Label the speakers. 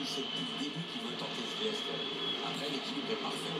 Speaker 1: depuis le début qu'il veut tenter ce geste. Après, l'équilibre est parfait